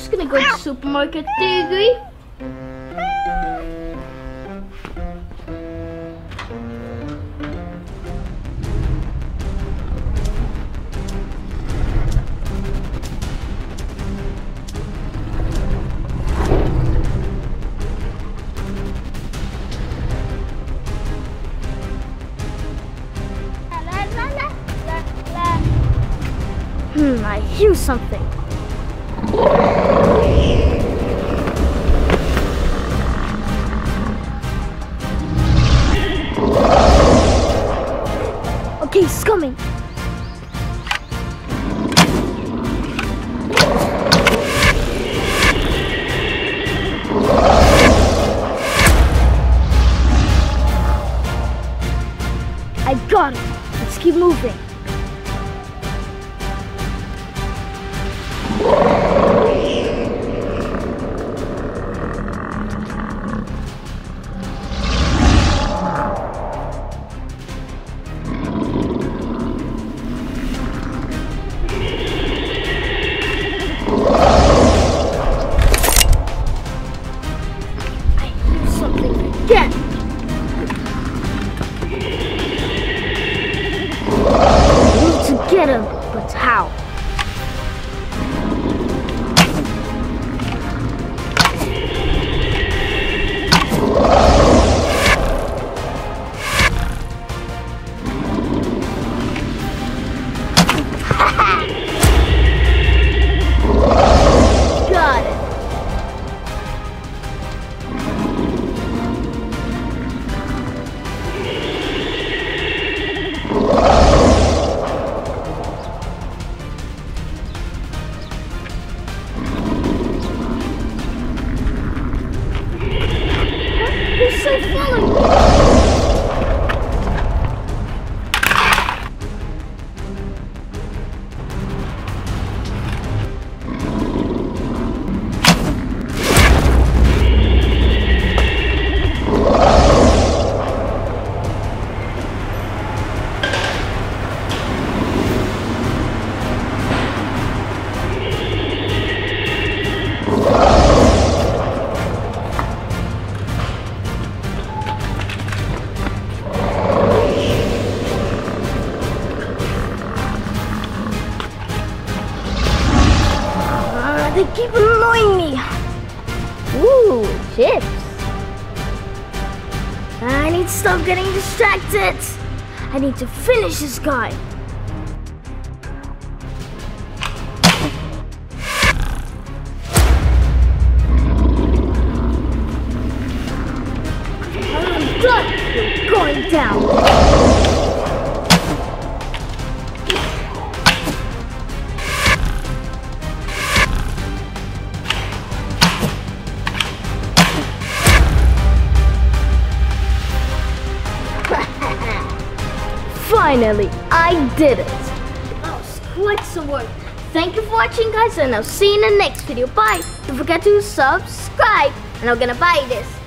supermarket, do you agree? Hmm, I hear something. I got it. Let's keep moving. How? Got they keep annoying me. Ooh, chips. I need to stop getting distracted. I need to finish this guy. I'm done. You're going down. Finally, I did it. That was quite some work. Thank you for watching guys and I'll see you in the next video. Bye. Don't forget to subscribe and I'm gonna buy this.